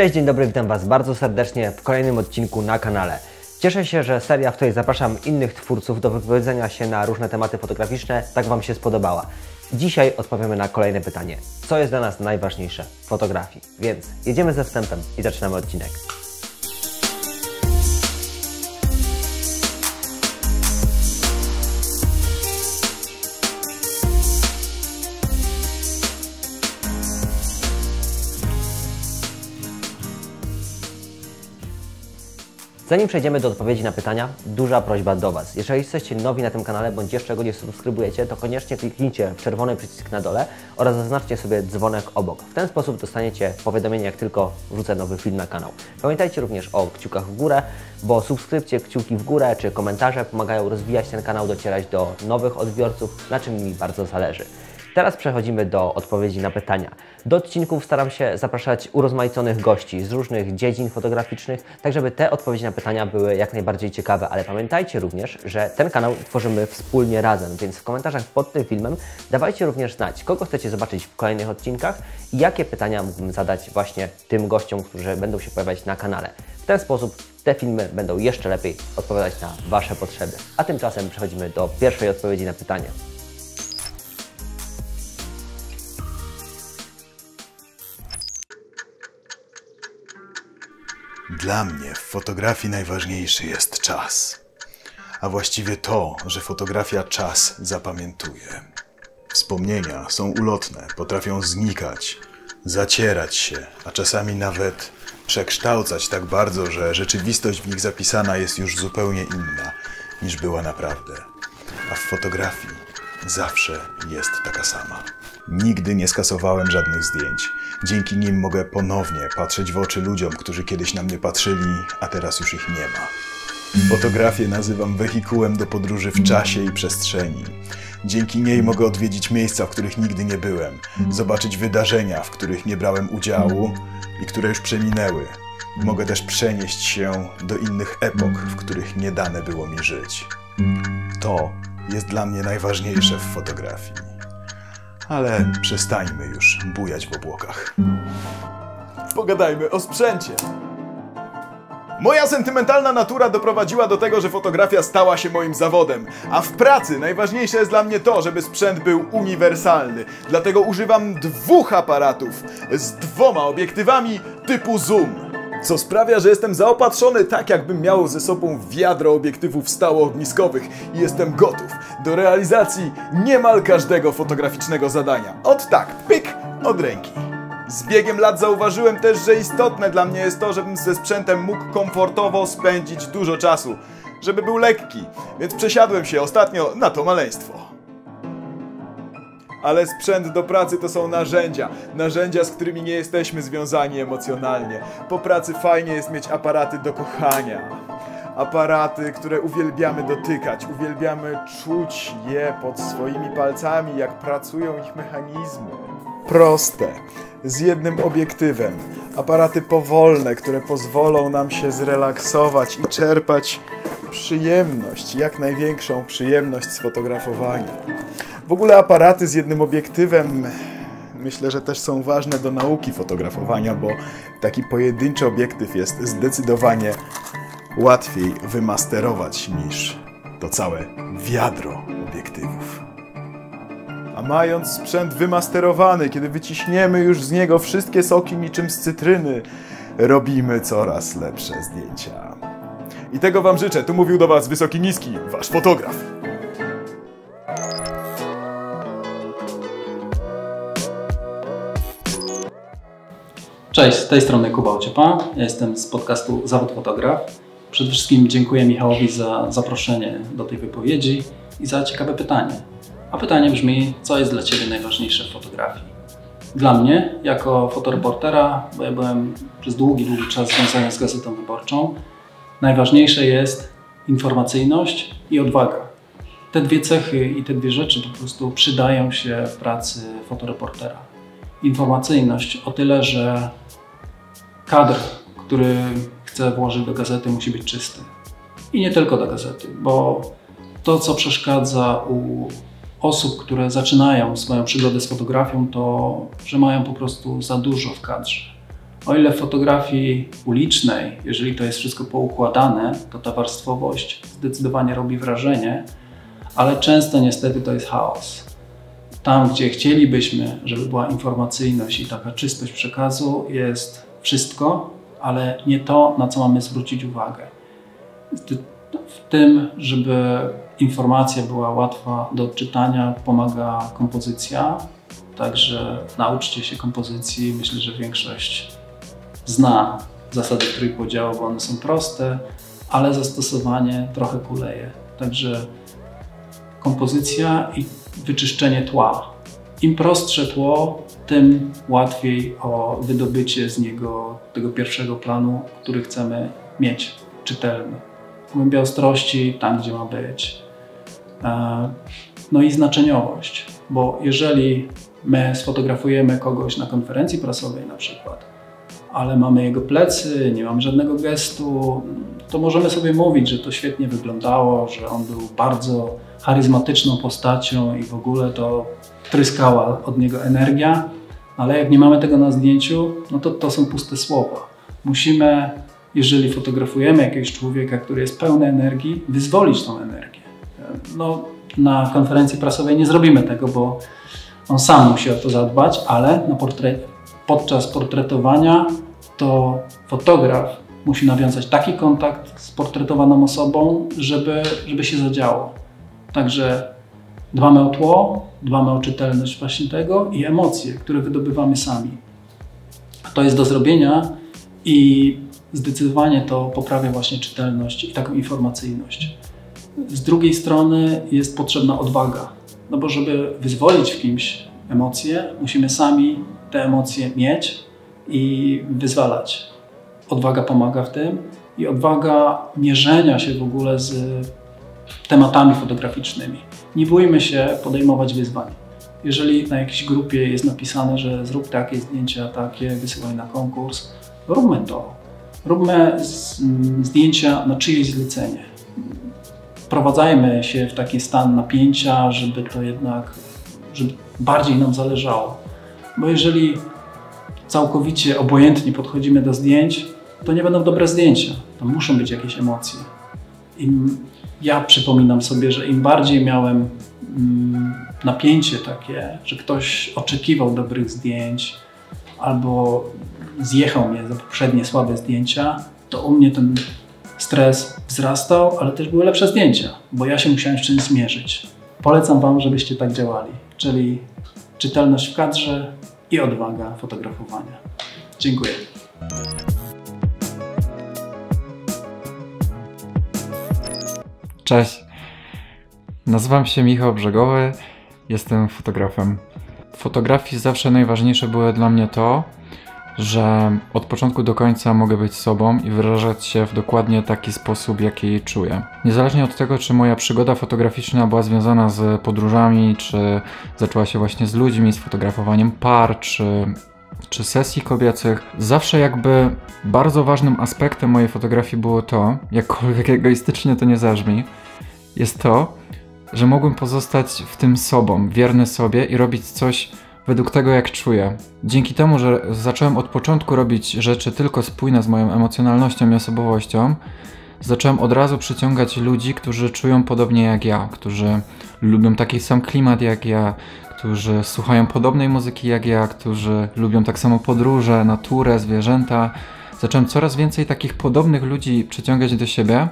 Cześć, dzień dobry, witam Was bardzo serdecznie w kolejnym odcinku na kanale. Cieszę się, że seria, w której zapraszam innych twórców do wypowiedzenia się na różne tematy fotograficzne, tak Wam się spodobała. Dzisiaj odpowiemy na kolejne pytanie. Co jest dla nas najważniejsze w fotografii? Więc jedziemy ze wstępem i zaczynamy odcinek. Zanim przejdziemy do odpowiedzi na pytania, duża prośba do Was. Jeżeli jesteście nowi na tym kanale, bądź jeszcze go nie subskrybujecie, to koniecznie kliknijcie w czerwony przycisk na dole oraz zaznaczcie sobie dzwonek obok. W ten sposób dostaniecie powiadomienie, jak tylko wrzucę nowy film na kanał. Pamiętajcie również o kciukach w górę, bo subskrypcje, kciuki w górę czy komentarze pomagają rozwijać ten kanał, docierać do nowych odbiorców, na czym mi bardzo zależy. Teraz przechodzimy do odpowiedzi na pytania. Do odcinków staram się zapraszać urozmaiconych gości z różnych dziedzin fotograficznych, tak żeby te odpowiedzi na pytania były jak najbardziej ciekawe, ale pamiętajcie również, że ten kanał tworzymy wspólnie razem, więc w komentarzach pod tym filmem dawajcie również znać, kogo chcecie zobaczyć w kolejnych odcinkach i jakie pytania mógłbym zadać właśnie tym gościom, którzy będą się pojawiać na kanale. W ten sposób te filmy będą jeszcze lepiej odpowiadać na Wasze potrzeby. A tymczasem przechodzimy do pierwszej odpowiedzi na pytanie. Dla mnie w fotografii najważniejszy jest czas. A właściwie to, że fotografia czas zapamiętuje. Wspomnienia są ulotne, potrafią znikać, zacierać się, a czasami nawet przekształcać tak bardzo, że rzeczywistość w nich zapisana jest już zupełnie inna niż była naprawdę. A w fotografii zawsze jest taka sama. Nigdy nie skasowałem żadnych zdjęć. Dzięki nim mogę ponownie patrzeć w oczy ludziom, którzy kiedyś na mnie patrzyli, a teraz już ich nie ma. Fotografię nazywam wehikułem do podróży w czasie i przestrzeni. Dzięki niej mogę odwiedzić miejsca, w których nigdy nie byłem, zobaczyć wydarzenia, w których nie brałem udziału i które już przeminęły. Mogę też przenieść się do innych epok, w których nie dane było mi żyć. To jest dla mnie najważniejsze w fotografii. Ale przestańmy już bujać w obłokach. Pogadajmy o sprzęcie. Moja sentymentalna natura doprowadziła do tego, że fotografia stała się moim zawodem, a w pracy najważniejsze jest dla mnie to, żeby sprzęt był uniwersalny. Dlatego używam dwóch aparatów z dwoma obiektywami typu zoom. Co sprawia, że jestem zaopatrzony tak, jakbym miał ze sobą wiadro obiektywów stałoogniskowych i jestem gotów do realizacji niemal każdego fotograficznego zadania. Od tak, pyk, od ręki. Z biegiem lat zauważyłem też, że istotne dla mnie jest to, żebym ze sprzętem mógł komfortowo spędzić dużo czasu, żeby był lekki, więc przesiadłem się ostatnio na to maleństwo. Ale sprzęt do pracy to są narzędzia. Narzędzia, z którymi nie jesteśmy związani emocjonalnie. Po pracy fajnie jest mieć aparaty do kochania. Aparaty, które uwielbiamy dotykać, uwielbiamy czuć je pod swoimi palcami, jak pracują ich mechanizmy. Proste, z jednym obiektywem. Aparaty powolne, które pozwolą nam się zrelaksować i czerpać przyjemność, jak największą przyjemność z fotografowania. W ogóle aparaty z jednym obiektywem myślę, że też są ważne do nauki fotografowania, bo taki pojedynczy obiektyw jest zdecydowanie łatwiej wymasterować niż to całe wiadro obiektywów. Mając sprzęt wymasterowany, kiedy wyciśniemy już z niego wszystkie soki niczym z cytryny, robimy coraz lepsze zdjęcia. I tego Wam życzę. Tu mówił do Was Wysoki Niski, Wasz fotograf. Cześć, z tej strony Kuba Ociepa. Ja jestem z podcastu Zawód Fotograf. Przede wszystkim dziękuję Michałowi za zaproszenie do tej wypowiedzi i za ciekawe pytanie. A pytanie brzmi, co jest dla Ciebie najważniejsze w fotografii? Dla mnie, jako fotoreportera, bo ja byłem przez długi, długi czas związany z Gazetą Wyborczą, najważniejsze jest informacyjność i odwaga. Te dwie cechy i te dwie rzeczy po prostu przydają się w pracy fotoreportera. Informacyjność o tyle, że kadr, który chcę włożyć do gazety, musi być czysty. I nie tylko do gazety, bo to, co przeszkadza u osób, które zaczynają swoją przygodę z fotografią, to że mają po prostu za dużo w kadrze. O ile w fotografii ulicznej, jeżeli to jest wszystko poukładane, to ta warstwowość zdecydowanie robi wrażenie, ale często niestety to jest chaos. Tam, gdzie chcielibyśmy, żeby była informacyjność i taka czystość przekazu, jest wszystko, ale nie to, na co mamy zwrócić uwagę. W tym, żeby informacja była łatwa do odczytania, pomaga kompozycja. Także nauczcie się kompozycji. Myślę, że większość zna zasady trójpodziału, bo one są proste, ale zastosowanie trochę kuleje. Także kompozycja i wyczyszczenie tła. Im prostsze tło, tym łatwiej o wydobycie z niego tego pierwszego planu, który chcemy mieć czytelny. Głębia ostrości tam, gdzie ma być. E, no i znaczeniowość, bo jeżeli my sfotografujemy kogoś na konferencji prasowej na przykład, ale mamy jego plecy, nie mamy żadnego gestu, to możemy sobie mówić, że to świetnie wyglądało, że on był bardzo charyzmatyczną postacią i w ogóle to tryskała od niego energia, ale jak nie mamy tego na zdjęciu, no to to są puste słowa. Musimy, jeżeli fotografujemy jakiegoś człowieka, który jest pełny energii, wyzwolić tą energię. No, na konferencji prasowej nie zrobimy tego, bo on sam musi o to zadbać, ale na portret, podczas portretowania to fotograf musi nawiązać taki kontakt z portretowaną osobą, żeby, żeby się zadziało. Także dbamy o tło, dbamy o czytelność właśnie tego i emocje, które wydobywamy sami. To jest do zrobienia i zdecydowanie to poprawia właśnie czytelność i taką informacyjność. Z drugiej strony jest potrzebna odwaga, no bo żeby wyzwolić w kimś emocje, musimy sami te emocje mieć i wyzwalać. Odwaga pomaga w tym i odwaga mierzenia się w ogóle z tematami fotograficznymi. Nie bójmy się podejmować wyzwań. Jeżeli na jakiejś grupie jest napisane, że zrób takie zdjęcia, takie, wysyłaj na konkurs, róbmy to. Róbmy zdjęcia na czyjeś zlecenie. Wprowadzajmy się w taki stan napięcia, żeby to jednak, żeby bardziej nam zależało. Bo jeżeli całkowicie obojętnie podchodzimy do zdjęć, to nie będą dobre zdjęcia. Tam muszą być jakieś emocje. Im ja przypominam sobie, że im bardziej miałem mm, napięcie takie, że ktoś oczekiwał dobrych zdjęć albo zjechał mnie za poprzednie słabe zdjęcia, to u mnie ten stres wzrastał, ale też były lepsze zdjęcia, bo ja się musiałem z czymś zmierzyć. Polecam Wam, żebyście tak działali, czyli czytelność w kadrze i odwaga fotografowania. Dziękuję. Cześć. Nazywam się Michał Brzegowy, jestem fotografem. W fotografii zawsze najważniejsze było dla mnie to, że od początku do końca mogę być sobą i wyrażać się w dokładnie taki sposób, jaki czuję. Niezależnie od tego, czy moja przygoda fotograficzna była związana z podróżami, czy zaczęła się właśnie z ludźmi, z fotografowaniem par, czy czy sesji kobiecych, zawsze jakby bardzo ważnym aspektem mojej fotografii było to, jakkolwiek egoistycznie to nie zażmi, jest to, że mogłem pozostać w tym sobą, wierny sobie i robić coś według tego, jak czuję. Dzięki temu, że zacząłem od początku robić rzeczy tylko spójne z moją emocjonalnością i osobowością, zacząłem od razu przyciągać ludzi, którzy czują podobnie jak ja, którzy lubią taki sam klimat jak ja, którzy słuchają podobnej muzyki jak ja, którzy lubią tak samo podróże, naturę, zwierzęta. Zacząłem coraz więcej takich podobnych ludzi przyciągać do siebie.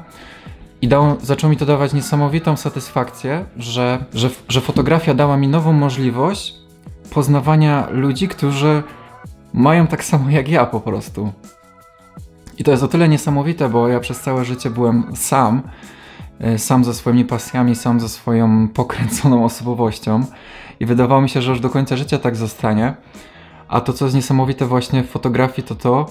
I dało, zaczął mi to dawać niesamowitą satysfakcję, że, że, że fotografia dała mi nową możliwość poznawania ludzi, którzy mają tak samo jak ja po prostu. I to jest o tyle niesamowite, bo ja przez całe życie byłem sam, e, sam ze swoimi pasjami, sam ze swoją pokręconą osobowością i wydawało mi się, że już do końca życia tak zostanie. A to, co jest niesamowite właśnie w fotografii, to to,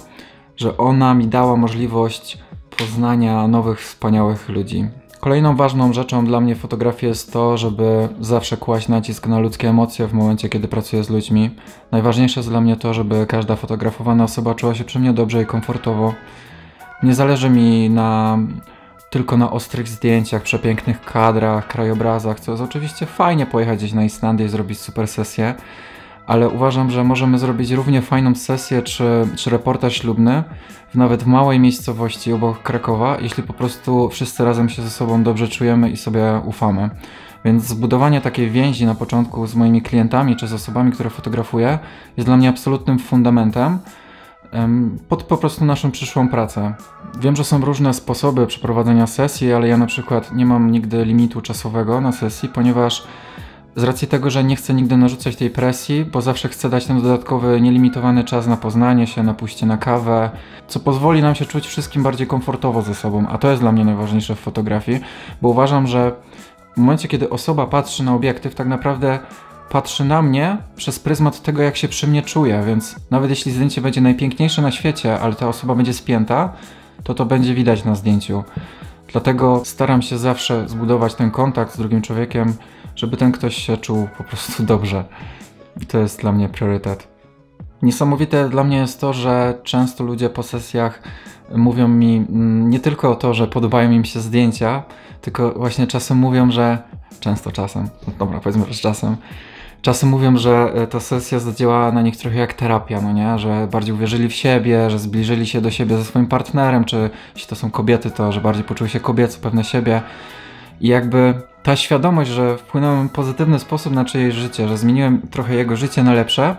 że ona mi dała możliwość poznania nowych, wspaniałych ludzi. Kolejną ważną rzeczą dla mnie w fotografii jest to, żeby zawsze kłaść nacisk na ludzkie emocje w momencie, kiedy pracuję z ludźmi. Najważniejsze jest dla mnie to, żeby każda fotografowana osoba czuła się przy mnie dobrze i komfortowo. Nie zależy mi na tylko na ostrych zdjęciach, przepięknych kadrach, krajobrazach, co jest oczywiście fajnie pojechać gdzieś na Islandię i zrobić super sesję, ale uważam, że możemy zrobić równie fajną sesję czy, czy reportaż ślubny nawet w małej miejscowości obok Krakowa, jeśli po prostu wszyscy razem się ze sobą dobrze czujemy i sobie ufamy. Więc zbudowanie takiej więzi na początku z moimi klientami czy z osobami, które fotografuję, jest dla mnie absolutnym fundamentem em, pod po prostu naszą przyszłą pracę. Wiem, że są różne sposoby przeprowadzenia sesji, ale ja na przykład nie mam nigdy limitu czasowego na sesji, ponieważ z racji tego, że nie chcę nigdy narzucać tej presji, bo zawsze chcę dać ten dodatkowy, nielimitowany czas na poznanie się, na pójście na kawę, co pozwoli nam się czuć wszystkim bardziej komfortowo ze sobą, a to jest dla mnie najważniejsze w fotografii, bo uważam, że w momencie, kiedy osoba patrzy na obiektyw, tak naprawdę patrzy na mnie przez pryzmat tego, jak się przy mnie czuje, więc nawet jeśli zdjęcie będzie najpiękniejsze na świecie, ale ta osoba będzie spięta, to to będzie widać na zdjęciu. Dlatego staram się zawsze zbudować ten kontakt z drugim człowiekiem, żeby ten ktoś się czuł po prostu dobrze. I to jest dla mnie priorytet. Niesamowite dla mnie jest to, że często ludzie po sesjach mówią mi mm, nie tylko o to, że podobają im się zdjęcia, tylko właśnie czasem mówią, że często czasem, no dobra, powiedzmy, że czasem, czasem mówią, że e, ta sesja zadziałała na nich trochę jak terapia, no nie? Że bardziej uwierzyli w siebie, że zbliżyli się do siebie ze swoim partnerem, czy jeśli to są kobiety, to że bardziej poczuły się kobieco, pewne siebie. I jakby ta świadomość, że wpłynąłem w pozytywny sposób na czyjeś życie, że zmieniłem trochę jego życie na lepsze,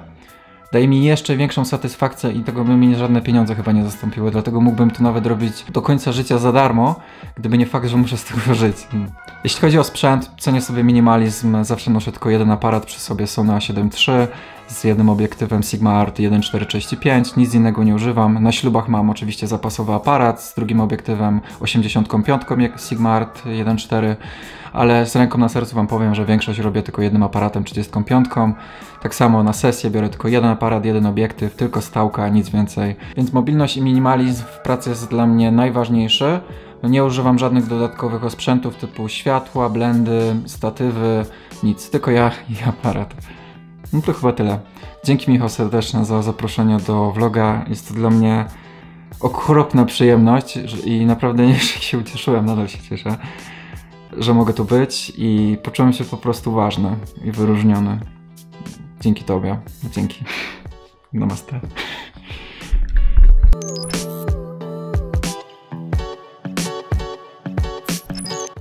daje mi jeszcze większą satysfakcję i tego by mi żadne pieniądze chyba nie zastąpiły, dlatego mógłbym to nawet robić do końca życia za darmo, gdyby nie fakt, że muszę z tego żyć. Jeśli chodzi o sprzęt, cenię sobie minimalizm, zawsze noszę tylko jeden aparat przy sobie Sony A7 III z jednym obiektywem Sigma Art 1.435, nic innego nie używam. Na ślubach mam oczywiście zapasowy aparat z drugim obiektywem 85 jak Sigma Art 1.4, ale z ręką na sercu wam powiem, że większość robię tylko jednym aparatem 35. Tak samo na sesję biorę tylko jeden aparat, jeden obiektyw, tylko stałka, nic więcej. Więc mobilność i minimalizm w pracy jest dla mnie najważniejszy. Nie używam żadnych dodatkowych osprzętów typu światła, blendy, statywy, nic, tylko ja i aparat. No to chyba tyle. Dzięki Michał serdeczne za zaproszenie do vloga. Jest to dla mnie okropna przyjemność i naprawdę nie się ucieszyłem, nadal się cieszę, że mogę tu być i poczułem się po prostu ważny i wyróżniony. Dzięki Tobie. Dzięki. Namaste.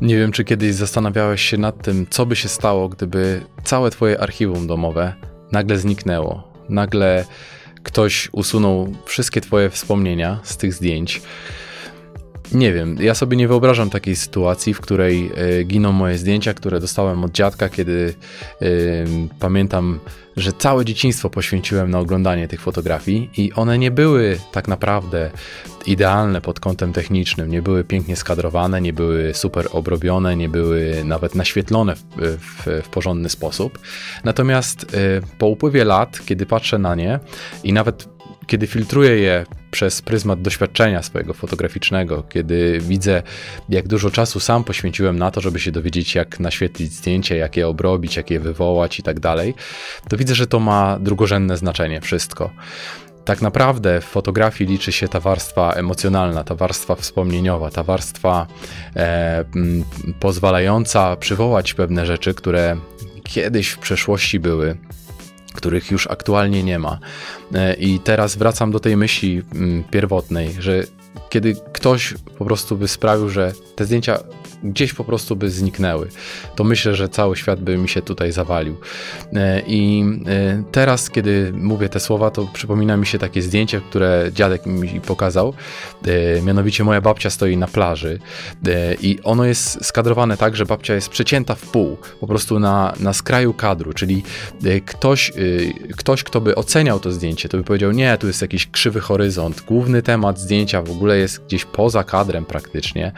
Nie wiem, czy kiedyś zastanawiałeś się nad tym, co by się stało, gdyby całe twoje archiwum domowe nagle zniknęło. Nagle ktoś usunął wszystkie twoje wspomnienia z tych zdjęć. Nie wiem, ja sobie nie wyobrażam takiej sytuacji, w której e, giną moje zdjęcia, które dostałem od dziadka, kiedy e, pamiętam, że całe dzieciństwo poświęciłem na oglądanie tych fotografii i one nie były tak naprawdę idealne pod kątem technicznym, nie były pięknie skadrowane, nie były super obrobione, nie były nawet naświetlone w, w, w porządny sposób. Natomiast e, po upływie lat, kiedy patrzę na nie i nawet kiedy filtruję je przez pryzmat doświadczenia swojego fotograficznego, kiedy widzę, jak dużo czasu sam poświęciłem na to, żeby się dowiedzieć, jak naświetlić zdjęcie, jak je obrobić, jak je wywołać i tak dalej, to widzę, że to ma drugorzędne znaczenie wszystko. Tak naprawdę w fotografii liczy się ta warstwa emocjonalna, ta warstwa wspomnieniowa, ta warstwa e, pozwalająca przywołać pewne rzeczy, które kiedyś w przeszłości były, których już aktualnie nie ma. E, I teraz wracam do tej myśli mm, pierwotnej, że kiedy ktoś po prostu by sprawił, że te zdjęcia gdzieś po prostu by zniknęły, to myślę, że cały świat by mi się tutaj zawalił. E, I e, teraz, kiedy mówię te słowa, to przypomina mi się takie zdjęcie, które dziadek mi pokazał. E, Mianowicie moja babcia stoi na plaży i ono jest skadrowane tak, że babcia jest przecięta w pół, po prostu na, na skraju kadru, czyli ktoś, ktoś, kto by oceniał to zdjęcie, to by powiedział, nie, tu jest jakiś krzywy horyzont, główny temat zdjęcia w ogóle jest gdzieś poza kadrem praktycznie.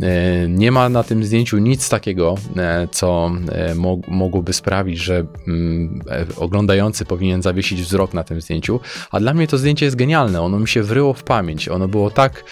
E, Nie ma na tym zdjęciu nic takiego, e, co e, mo- mogłoby sprawić, że mm, e, oglądający powinien zawiesić wzrok na tym zdjęciu, a dla mnie to zdjęcie jest genialne, ono mi się wryło w pamięć, ono było tak...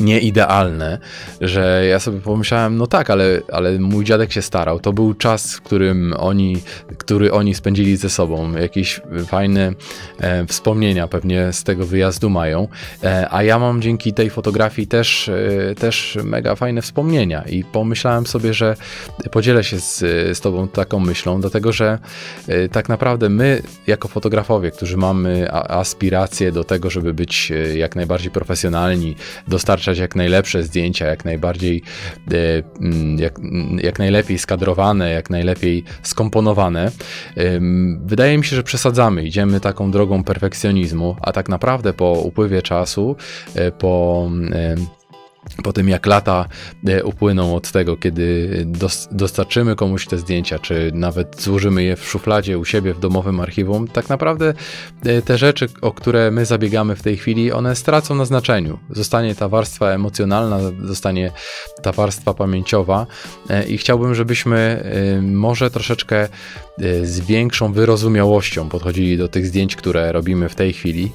nieidealne, że ja sobie pomyślałem, no tak, ale, ale mój dziadek się starał. To był czas, w którym oni, który oni spędzili ze sobą. Jakieś fajne e, wspomnienia pewnie z tego wyjazdu mają, e, a ja mam dzięki tej fotografii też, e, też mega fajne wspomnienia i pomyślałem sobie, że podzielę się z, z tobą taką myślą, dlatego że e, tak naprawdę my jako fotografowie, którzy mamy a, aspiracje do tego, żeby być e, jak najbardziej profesjonalni, dostarczać jak najlepsze zdjęcia, jak najbardziej, e, mm, jak, jak najlepiej skadrowane, jak najlepiej skomponowane. Wydaje mi się, że przesadzamy, idziemy taką drogą perfekcjonizmu, a tak naprawdę po upływie czasu, e, po po tym jak lata e, upłyną od tego, kiedy dostarczymy komuś te zdjęcia, czy nawet złożymy je w szufladzie u siebie w domowym archiwum, tak naprawdę e, te rzeczy, o które my zabiegamy w tej chwili, one stracą na znaczeniu. Zostanie ta warstwa emocjonalna, zostanie ta warstwa pamięciowa e, i chciałbym, żebyśmy może troszeczkę z większą wyrozumiałością podchodzili do tych zdjęć, które robimy w tej chwili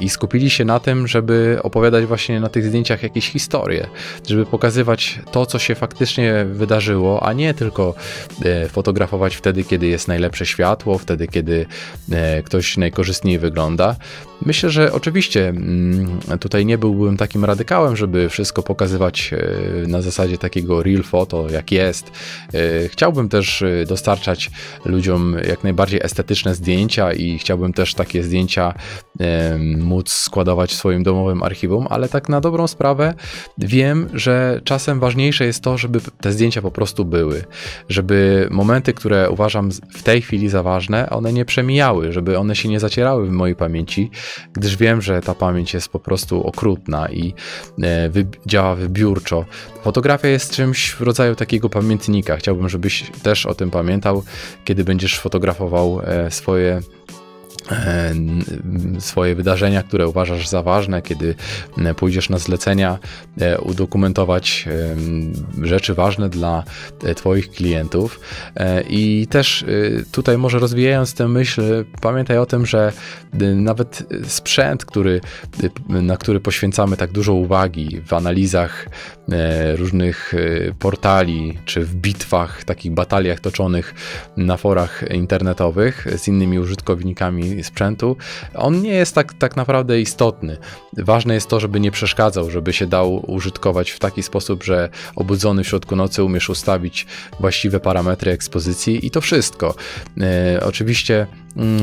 i skupili się na tym, żeby opowiadać właśnie na tych zdjęciach jakieś historie historię, żeby pokazywać to, co się faktycznie wydarzyło, a nie tylko e, fotografować wtedy, kiedy jest najlepsze światło, wtedy, kiedy e, ktoś najkorzystniej wygląda. Myślę, że oczywiście mm, tutaj nie byłbym takim radykałem, żeby wszystko pokazywać e, na zasadzie takiego real photo, jak jest. Chciałbym też dostarczać ludziom jak najbardziej estetyczne zdjęcia i chciałbym też takie zdjęcia móc składować w swoim domowym archiwum, ale tak na dobrą sprawę wiem, że czasem ważniejsze jest to, żeby te zdjęcia po prostu były, żeby momenty, które uważam w tej chwili za ważne, one nie przemijały, żeby one się nie zacierały w mojej pamięci, gdyż wiem, że ta pamięć jest po prostu okrutna i e, wy działa wybiórczo. Fotografia jest czymś w rodzaju takiego pamiętnika. Chciałbym, żebyś też o tym pamiętał, kiedy będziesz fotografował e, swoje swoje wydarzenia, które uważasz za ważne, kiedy e, pójdziesz na zlecenia, e, udokumentować rzeczy ważne dla Twoich klientów. I też tutaj, może rozwijając tę myśl, pamiętaj o tym, że nawet sprzęt, który, na który poświęcamy tak dużo uwagi w analizach różnych portali, czy w bitwach, takich bataliach toczonych na forach internetowych z innymi użytkownikami sprzętu, on nie jest tak, tak naprawdę istotny. Ważne jest to, żeby nie przeszkadzał, żeby się dał użytkować w taki sposób, że obudzony w środku nocy umiesz ustawić właściwe parametry ekspozycji i to wszystko. E, oczywiście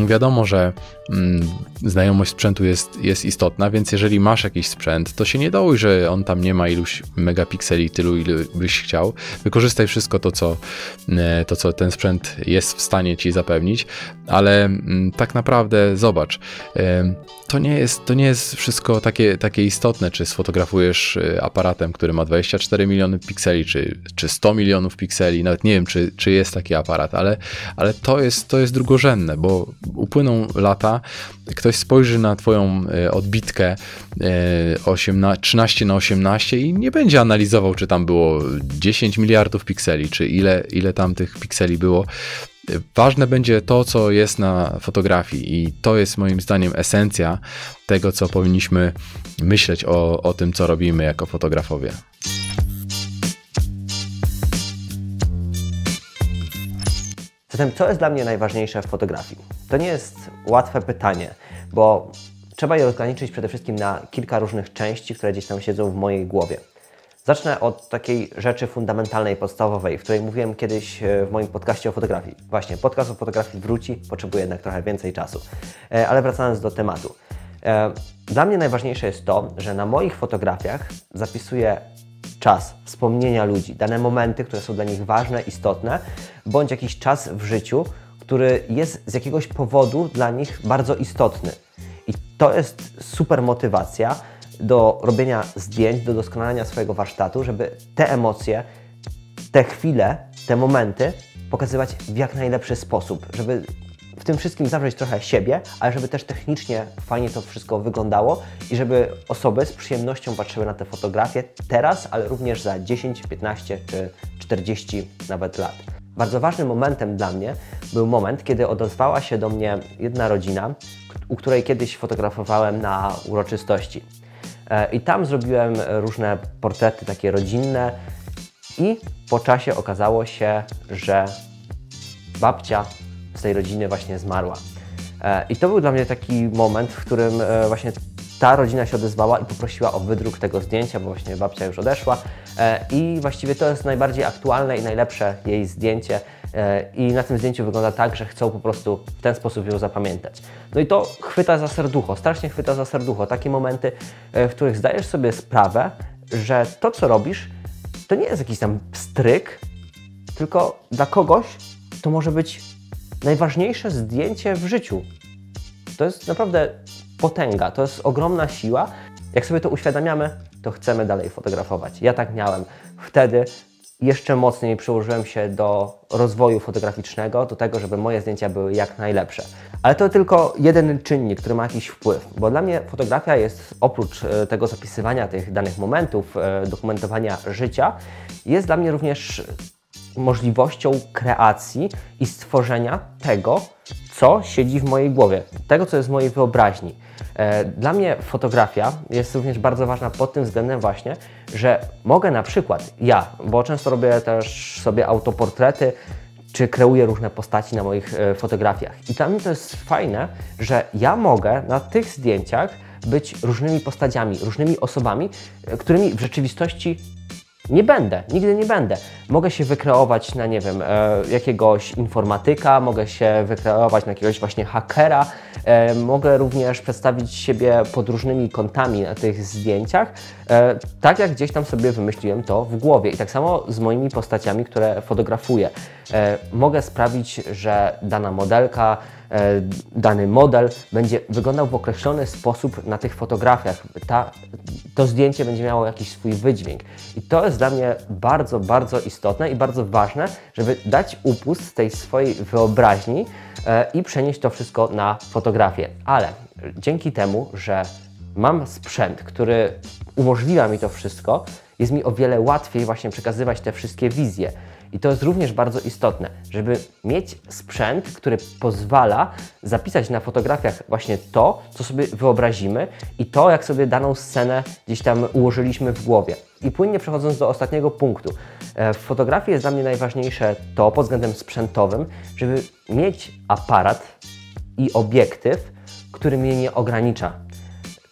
wiadomo, że mm, znajomość sprzętu jest, jest istotna, więc jeżeli masz jakiś sprzęt, to się nie dołuj, że on tam nie ma iluś megapikseli, tylu, ile byś chciał. Wykorzystaj wszystko to co, e, to, co ten sprzęt jest w stanie ci zapewnić, ale mm, tak naprawdę zobacz, e, to nie jest, to nie jest wszystko takie, takie istotne, czy sfotografujesz e, aparatem, który ma 24 miliony pikseli, czy, czy 100 milionów pikseli, nawet nie wiem, czy, czy jest taki aparat, ale, ale to, jest, to jest drugorzędne, bo upłyną lata, ktoś spojrzy na Twoją e, odbitkę 18, e, 13 na 18 i nie będzie analizował, czy tam było 10 miliardów pikseli, czy ile, ile tam tych pikseli było. Ważne będzie to, co jest na fotografii, i to jest moim zdaniem esencja tego, co powinniśmy myśleć o, o tym, co robimy jako fotografowie. Zatem, co jest dla mnie najważniejsze w fotografii? To nie jest łatwe pytanie, bo trzeba je ograniczyć przede wszystkim na kilka różnych części, które gdzieś tam siedzą w mojej głowie. Zacznę od takiej rzeczy fundamentalnej, podstawowej, w której mówiłem kiedyś e, w moim podcaście o fotografii. Właśnie, podcast o fotografii wróci, potrzebuje jednak trochę więcej czasu. E, ale wracając do tematu. E, dla mnie najważniejsze jest to, że na moich fotografiach zapisuję czas, wspomnienia ludzi, dane momenty, które są dla nich ważne, istotne, bądź jakiś czas w życiu, który jest z jakiegoś powodu dla nich bardzo istotny. I to jest super motywacja do robienia zdjęć, do doskonalenia swojego warsztatu, żeby te emocje, te chwile, te momenty pokazywać w jak najlepszy sposób, żeby tym wszystkim zawrzeć trochę siebie, ale żeby też technicznie fajnie to wszystko wyglądało i żeby osoby z przyjemnością patrzyły na te fotografie teraz, ale również za 10, 15 czy 40 nawet lat. Bardzo ważnym momentem dla mnie był moment, kiedy odezwała się do mnie jedna rodzina, u której kiedyś fotografowałem na uroczystości. E, I tam zrobiłem różne portrety takie rodzinne i po czasie okazało się, że babcia tej rodziny właśnie zmarła. E, I to był dla mnie taki moment, w którym e, właśnie ta rodzina się odezwała i poprosiła o wydruk tego zdjęcia, bo właśnie babcia już odeszła. E, I właściwie to jest najbardziej aktualne i najlepsze jej zdjęcie. I na tym zdjęciu wygląda tak, że chcą po prostu w ten sposób ją zapamiętać. No i to chwyta za serducho, strasznie chwyta za serducho. Takie momenty, w których zdajesz sobie sprawę, że to, co robisz, to nie jest jakiś tam stryk, tylko dla kogoś to może być najważniejsze zdjęcie w życiu. To jest naprawdę potęga, to jest ogromna siła. Jak sobie to uświadamiamy, to chcemy dalej fotografować. Ja tak miałem. Wtedy jeszcze mocniej przyłożyłem się do rozwoju fotograficznego, do tego, żeby moje zdjęcia były jak najlepsze. Ale to tylko jeden czynnik, który ma jakiś wpływ, bo dla mnie fotografia jest oprócz e, tego zapisywania tych danych momentów, e, dokumentowania życia, jest dla mnie również możliwością kreacji i stworzenia tego, co siedzi w mojej głowie, tego, co jest w mojej wyobraźni. E, dla mnie fotografia jest również bardzo ważna pod tym względem właśnie, że mogę na przykład ja, bo często robię też sobie autoportrety, czy kreuję różne postaci na moich e, fotografiach. I dla mnie to jest fajne, że ja mogę na tych zdjęciach być różnymi postaciami, różnymi osobami, e, którymi w rzeczywistości nie będę, nigdy nie będę. Mogę się wykreować na, nie wiem, e, jakiegoś informatyka, mogę się wykreować na jakiegoś właśnie hakera, e, mogę również przedstawić siebie pod różnymi kątami na tych zdjęciach, e, tak jak gdzieś tam sobie wymyśliłem to w głowie. I tak samo z moimi postaciami, które fotografuję. E, mogę sprawić, że dana modelka dany model będzie wyglądał w określony sposób na tych fotografiach. Ta, to zdjęcie będzie miało jakiś swój wydźwięk. I to jest dla mnie bardzo, bardzo istotne i bardzo ważne, żeby dać upust tej swojej wyobraźni e, i przenieść to wszystko na fotografię. Ale dzięki temu, że mam sprzęt, który umożliwia mi to wszystko, jest mi o wiele łatwiej właśnie przekazywać te wszystkie wizje. I to jest również bardzo istotne, żeby mieć sprzęt, który pozwala zapisać na fotografiach właśnie to, co sobie wyobrazimy i to, jak sobie daną scenę gdzieś tam ułożyliśmy w głowie. I płynnie przechodząc do ostatniego punktu. E, w fotografii jest dla mnie najważniejsze to pod względem sprzętowym, żeby mieć aparat i obiektyw, który mnie nie ogranicza.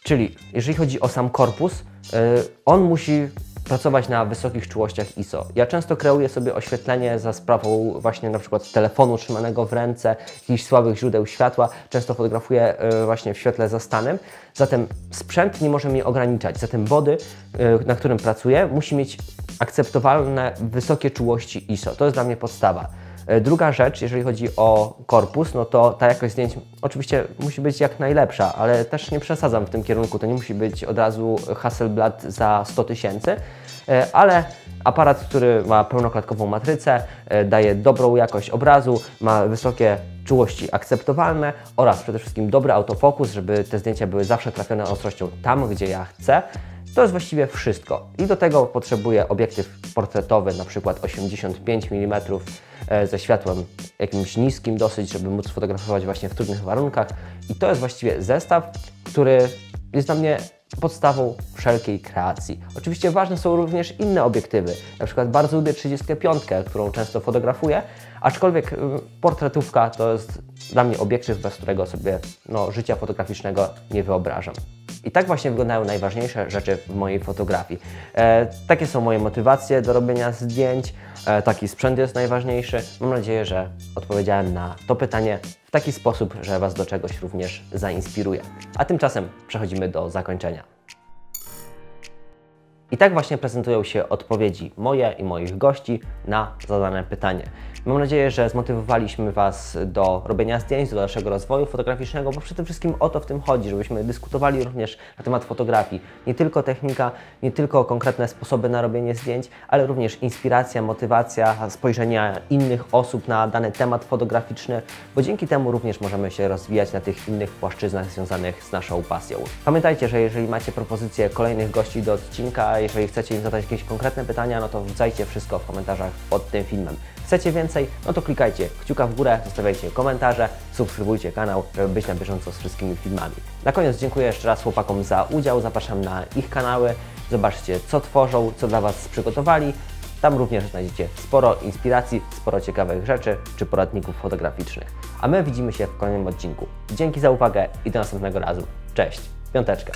Czyli jeżeli chodzi o sam korpus, e, on musi pracować na wysokich czułościach ISO. Ja często kreuję sobie oświetlenie za sprawą właśnie na przykład telefonu trzymanego w ręce, jakichś słabych źródeł światła. Często fotografuję e, właśnie w świetle zastanym. Zatem sprzęt nie może mnie ograniczać. Zatem wody, e, na którym pracuję, musi mieć akceptowalne wysokie czułości ISO. To jest dla mnie podstawa. E, druga rzecz, jeżeli chodzi o korpus, no to ta jakość zdjęć oczywiście musi być jak najlepsza, ale też nie przesadzam w tym kierunku. To nie musi być od razu Hasselblad za 100 tysięcy, e, ale aparat, który ma pełnoklatkową matrycę, e, daje dobrą jakość obrazu, ma wysokie czułości akceptowalne oraz przede wszystkim dobry autofokus, żeby te zdjęcia były zawsze trafione ostrością tam, gdzie ja chcę. To jest właściwie wszystko. I do tego potrzebuję obiektyw portretowy, na przykład 85 mm e, ze światłem jakimś niskim dosyć, żeby móc fotografować właśnie w trudnych warunkach. I to jest właściwie zestaw, który jest dla mnie podstawą wszelkiej kreacji. Oczywiście ważne są również inne obiektywy. Na przykład bardzo lubię 35, którą często fotografuję, aczkolwiek y, portretówka to jest dla mnie obiektyw, bez którego sobie no, życia fotograficznego nie wyobrażam. I tak właśnie wyglądają najważniejsze rzeczy w mojej fotografii. E, takie są moje motywacje do robienia zdjęć, e, taki sprzęt jest najważniejszy. Mam nadzieję, że odpowiedziałem na to pytanie w taki sposób, że Was do czegoś również zainspiruje. A tymczasem przechodzimy do zakończenia. I tak właśnie prezentują się odpowiedzi moje i moich gości na zadane pytanie. Mam nadzieję, że zmotywowaliśmy Was do robienia zdjęć, do dalszego rozwoju fotograficznego, bo przede wszystkim o to w tym chodzi, żebyśmy dyskutowali również na temat fotografii. Nie tylko technika, nie tylko konkretne sposoby na robienie zdjęć, ale również inspiracja, motywacja, spojrzenia innych osób na dany temat fotograficzny, bo dzięki temu również możemy się rozwijać na tych innych płaszczyznach związanych z naszą pasją. Pamiętajcie, że jeżeli macie propozycje kolejnych gości do odcinka, Jeżeli chcecie im zadać jakieś konkretne pytania, no to wrzucajcie wszystko w komentarzach pod tym filmem. Chcecie więcej? No to klikajcie kciuka w górę, zostawiajcie komentarze, subskrybujcie kanał, żeby być na bieżąco z wszystkimi filmami. Na koniec dziękuję jeszcze raz chłopakom za udział, zapraszam na ich kanały, zobaczcie co tworzą, co dla Was przygotowali. Tam również znajdziecie sporo inspiracji, sporo ciekawych rzeczy czy poradników fotograficznych. A my widzimy się w kolejnym odcinku. Dzięki za uwagę i do następnego razu. Cześć, piąteczka.